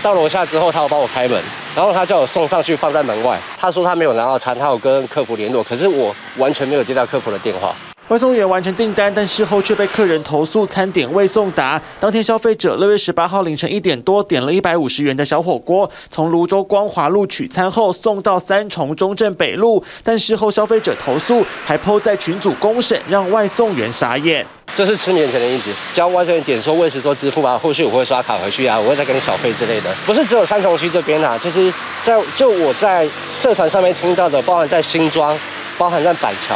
到楼下之后，他有帮我开门，然后他叫我送上去放在门外。他说他没有拿到餐，他有跟客服联络，可是我完全没有接到客服的电话。外送员完成订单，但事后却被客人投诉餐点未送达。当天消费者六月十八号凌晨一点多点了一百五十元的小火锅，从泸州光华路取餐后送到三重中正北路，但事后消费者投诉，还抛在群组公审，让外送员傻眼。就是吃面前的意思，教外送员点说未实说支付吧，后续我会刷卡回去啊，我会再给你小费之类的。不是只有三重区这边啊，就是在就我在社团上面听到的，包含在新庄，包含在板桥。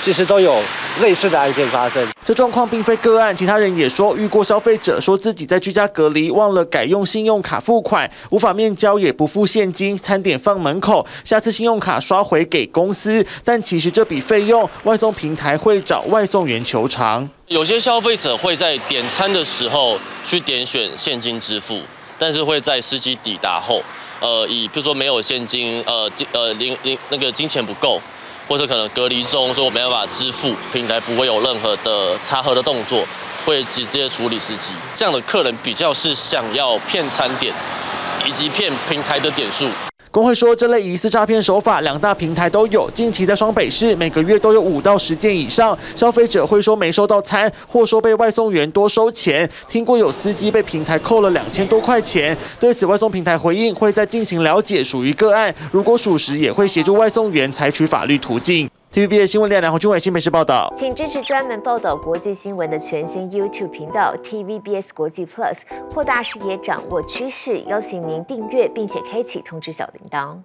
其实都有类似的案件发生。这状况并非个案，其他人也说遇过消费者说自己在居家隔离忘了改用信用卡付款，无法面交也不付现金，餐点放门口，下次信用卡刷回给公司。但其实这笔费用外送平台会找外送员求偿。有些消费者会在点餐的时候去点选现金支付，但是会在司机抵达后，呃，以比如说没有现金，呃，金呃零零那个金钱不够。或者可能隔离中，所以我没办法支付，平台不会有任何的查核的动作，会直接处理司机。这样的客人比较是想要骗餐点，以及骗平台的点数。工会说，这类疑似诈骗手法，两大平台都有。近期在双北市，每个月都有五到十件以上。消费者会说没收到餐，或说被外送员多收钱。听过有司机被平台扣了两千多块钱。对此，外送平台回应会再进行了解，属于个案。如果属实，也会协助外送员采取法律途径。TVB 新闻联梁洪俊伟新北市报道，请支持专门报道国际新闻的全新 YouTube 频道 TVBS 国际 Plus，扩大视野，掌握趋势。邀请您订阅并且开启通知小铃铛。